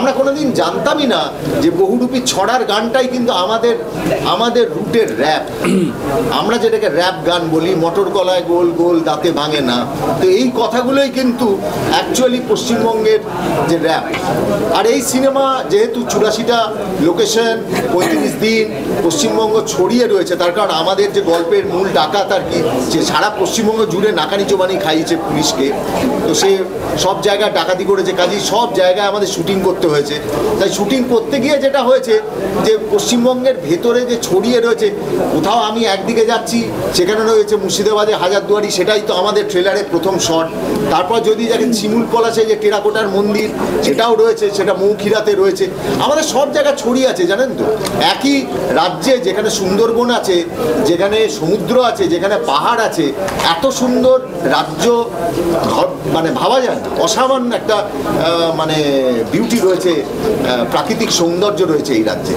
আমরা কোনোদিন জানতামই না যে বহুরূপী ছড়ার গানটাই কিন্তু আমাদের আমাদের রুটের র্যাপ আমরা যেটাকে র্যাপ গান বলি, মটর কলায় গোল গোল দাঁতে ভাঙে না। তো এই কথাগুলোই কিন্তু অ্যাকচুয়ালি পশ্চিমবঙ্গের যে র্যাপ আর এই সিনেমা যেহেতু চুরাশিটা লোকেশন পঁয়ত্রিশ দিন পশ্চিমবঙ্গ ছড়িয়ে রয়েছে, তার কারণ আমাদের যে গল্পের মূল ডাকাত আর কি যে সারা পশ্চিমবঙ্গ জুড়ে নাকানি চোবানি খাইয়েছে পুলিশকে। তো সে সব জায়গায় ডাকাতি করেছে, কাজেই সব জায়গায় আমাদের শুটিং করতে হয়েছে। তাই শুটিং করতে গিয়ে যেটা হয়েছে, যে পশ্চিমবঙ্গের ভেতরে যে ছড়িয়ে রয়েছে, কোথাও আমি একদিকে যাচ্ছি, সেখানে রয়েছে মুর্শিদাবাদে হাজারদুয়ারি, সেটাই তো আমাদের ট্রেলারের প্রথম শট তারপর যদি দেখেন শিমুল পলাশে যে টেরাকোটার মন্দির, সেটাও রয়েছে, সেটা মৌখিরাতে রয়েছে। আমাদের সব জায়গায় ছড়িয়ে আছে, জানেন তো? একই রাজ্যে যেখানে সুন্দরবন আছে, যেখানে সমুদ্র আছে, যেখানে পাহাড় আছে, এত সুন্দর রাজ্য মানে ভাবা যায় অসামান্য একটা মানে বিউটি রয়েছে। আহ, প্রাকৃতিক সৌন্দর্য রয়েছে এই রাজ্যে।